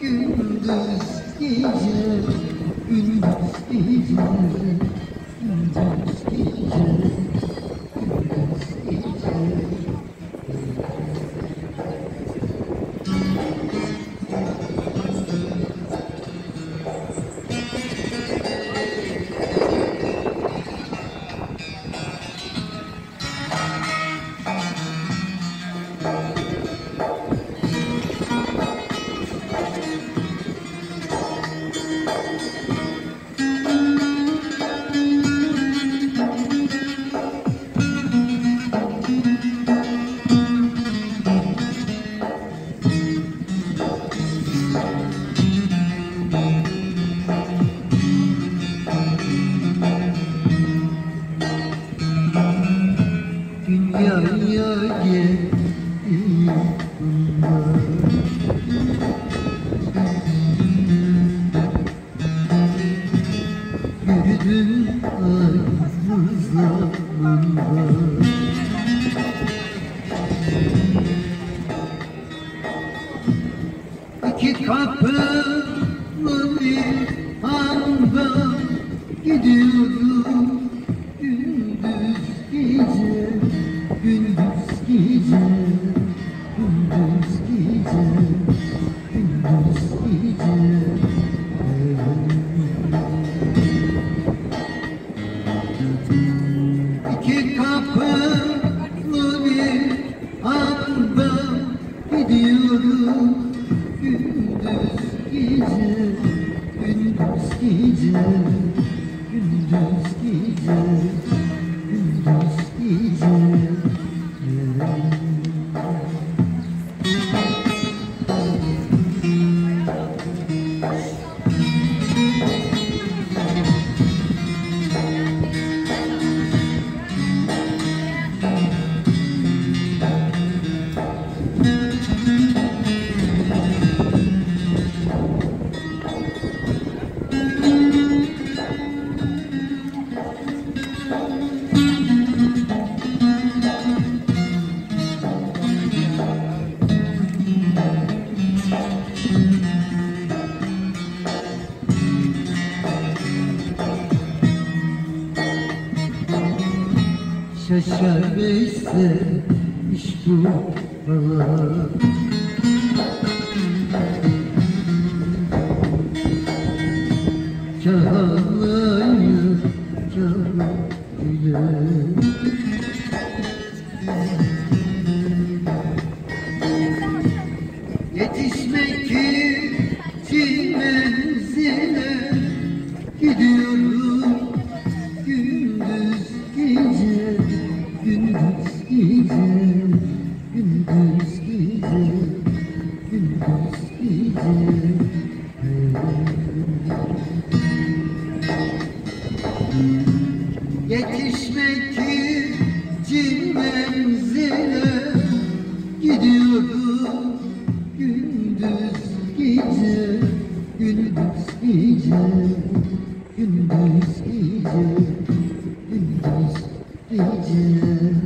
gündüz gece Gündüz gece Gündüz gece yeah, yeah, yeah. Zamanda İki kapılı bir anda gidiyorum gündüz gece gündüz gece gündüz gece gündüz gece gündüz gece gündüz gece gündüz gece Şaşar ise iş bu Çağlayı Yetişmek için menzile gidiyorum Yetişmek için menzile gündüz gece gündüz gece gündüz gece gündüz gece